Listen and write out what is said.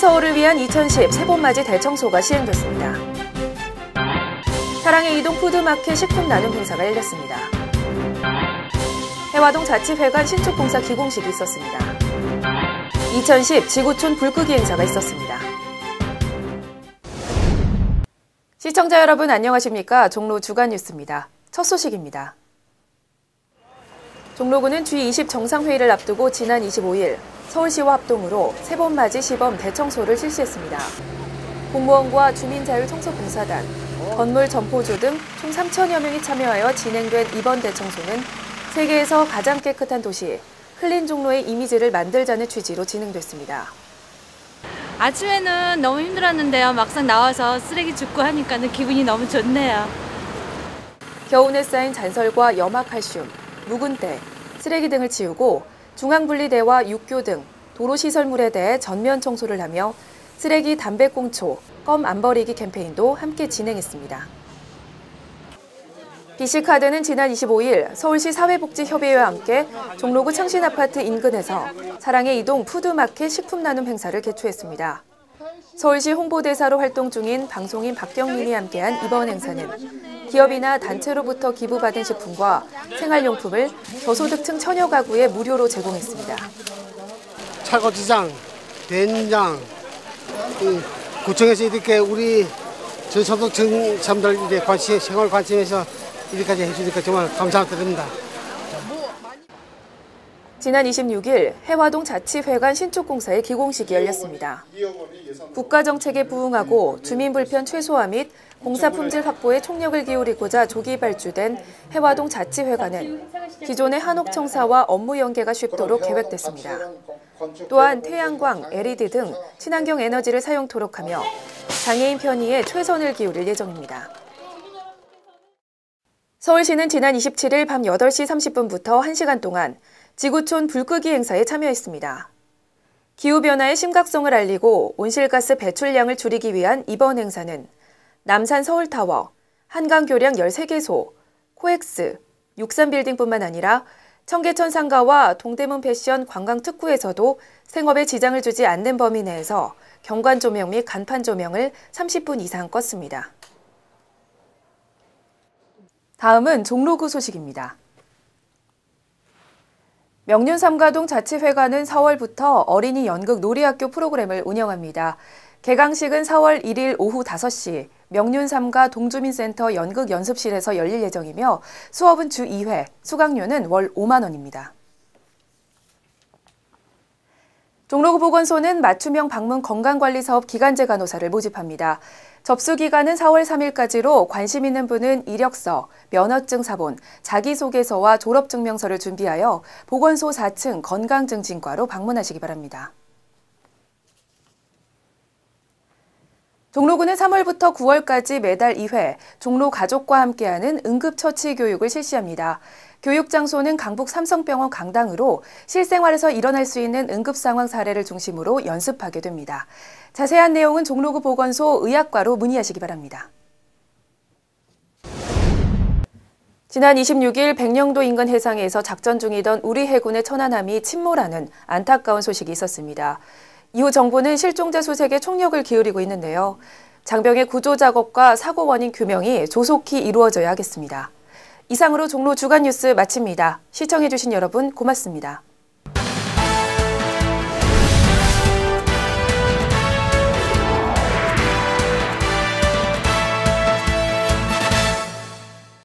서울을 위한 2010 세봄맞이 대청소가 시행됐습니다. 사랑의 이동 푸드마켓 식품 나눔 행사가 열렸습니다. 해화동 자치회관 신축공사 기공식이 있었습니다. 2010 지구촌 불끄기 행사가 있었습니다. 시청자 여러분 안녕하십니까? 종로 주간 뉴스입니다. 첫 소식입니다. 종로구는 G20 정상회의를 앞두고 지난 25일 서울시와 합동으로 세번맞이 시범 대청소를 실시했습니다. 공무원과 주민자율청소공사단, 건물 점포조 등 총 3천여 명이 참여하여 진행된 이번 대청소는 세계에서 가장 깨끗한 도시, 클린 종로의 이미지를 만들자는 취지로 진행됐습니다. 아침에는 너무 힘들었는데요. 막상 나와서 쓰레기 줍고 하니까는 기분이 너무 좋네요. 겨우내 쌓인 잔설과 염화칼슘, 묵은 때, 쓰레기 등을 치우고 중앙분리대와 육교 등 도로시설물에 대해 전면 청소를 하며 쓰레기 담배꽁초, 껌 안 버리기 캠페인도 함께 진행했습니다. BC카드는 지난 25일 서울시 사회복지협의회와 함께 종로구 창신아파트 인근에서 사랑의 이동 푸드마켓 식품 나눔 행사를 개최했습니다. 서울시 홍보대사로 활동 중인 방송인 박경민이 함께한 이번 행사는 기업이나 단체로부터 기부받은 식품과 생활용품을 저소득층 처녀 가구에 무료로 제공했습니다. 차고지장, 된장, 구청에서 이렇게 우리 저소득층 사람들 관심, 생활 관심에서 이렇게까지 해주니까 정말 감사드립니다. 지난 26일 해화동 자치회관 신축공사의 기공식이 열렸습니다. 국가정책에 부응하고 주민 불편 최소화 및 공사 품질 확보에 총력을 기울이고자 조기 발주된 해화동 자치회관은 기존의 한옥청사와 업무 연계가 쉽도록 계획됐습니다. 또한 태양광, LED 등 친환경 에너지를 사용토록 하며 장애인 편의에 최선을 기울일 예정입니다. 서울시는 지난 27일 밤 8시 30분부터 1시간 동안 지구촌 불끄기 행사에 참여했습니다. 기후변화의 심각성을 알리고 온실가스 배출량을 줄이기 위한 이번 행사는 남산 서울타워, 한강교량 13개소, 코엑스, 육산빌딩뿐만 아니라 청계천 상가와 동대문 패션 관광 특구에서도 생업에 지장을 주지 않는 범위 내에서 경관 조명 및 간판 조명을 30분 이상 껐습니다. 다음은 종로구 소식입니다. 명륜 삼가동 자치회관은 4월부터 어린이 연극 놀이학교 프로그램을 운영합니다. 개강식은 4월 1일 오후 5시 명륜 삼가 동주민센터 연극 연습실에서 열릴 예정이며 수업은 주 2회, 수강료는 월 5만 원입니다. 종로구 보건소는 맞춤형 방문 건강관리 사업 기간제 간호사를 모집합니다. 접수 기간은 4월 3일까지로 관심 있는 분은 이력서, 면허증 사본, 자기소개서와 졸업증명서를 준비하여 보건소 4층 건강증진과로 방문하시기 바랍니다. 종로구는 3월부터 9월까지 매달 2회 종로 가족과 함께하는 응급처치 교육을 실시합니다. 교육 장소는 강북 삼성병원 강당으로 실생활에서 일어날 수 있는 응급 상황 사례를 중심으로 연습하게 됩니다. 자세한 내용은 종로구 보건소 의학과로 문의하시기 바랍니다. 지난 26일 백령도 인근 해상에서 작전 중이던 우리 해군의 천안함이 침몰하는 안타까운 소식이 있었습니다. 이후 정부는 실종자 수색에 총력을 기울이고 있는데요. 장병의 구조 작업과 사고 원인 규명이 조속히 이루어져야 하겠습니다. 이상으로 종로 주간 뉴스 마칩니다. 시청해주신 여러분 고맙습니다.